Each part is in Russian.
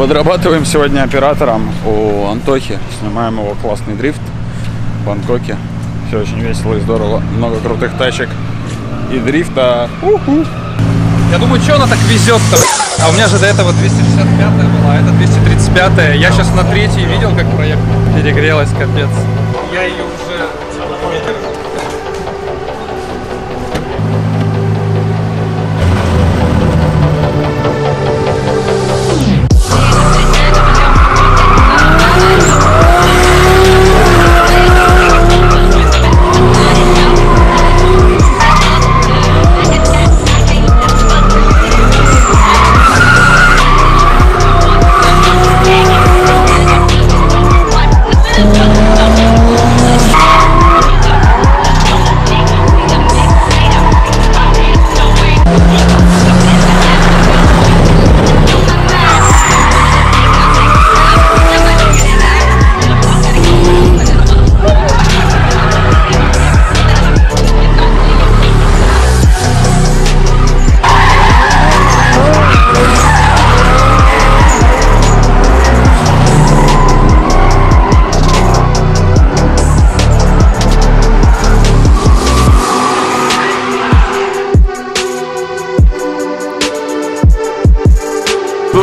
Подрабатываем сегодня оператором у Антохи. Снимаем его классный дрифт в Бангкоке. Все очень весело и здорово. Много крутых тачек и дрифта. У-ху. Я думаю, что она так везет-то? А у меня же до этого 265 была, а это 235 Я сейчас на третьей видел, как проехал. Перегрелась, капец. Я ее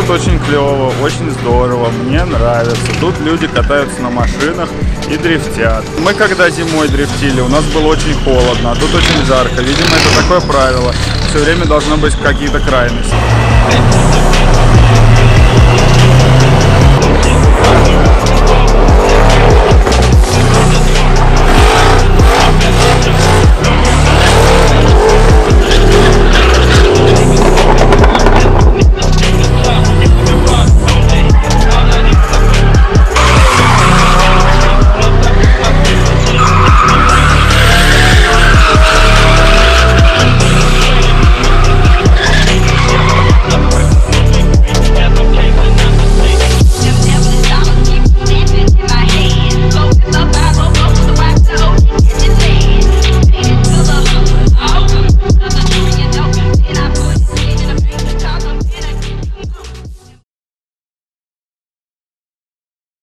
Тут очень клево, очень здорово, мне нравится. Тут люди катаются на машинах и дрифтят. Мы когда зимой дрифтили, у нас было очень холодно, а тут очень жарко. Видимо, это такое правило. Все время должно быть какие-то крайности.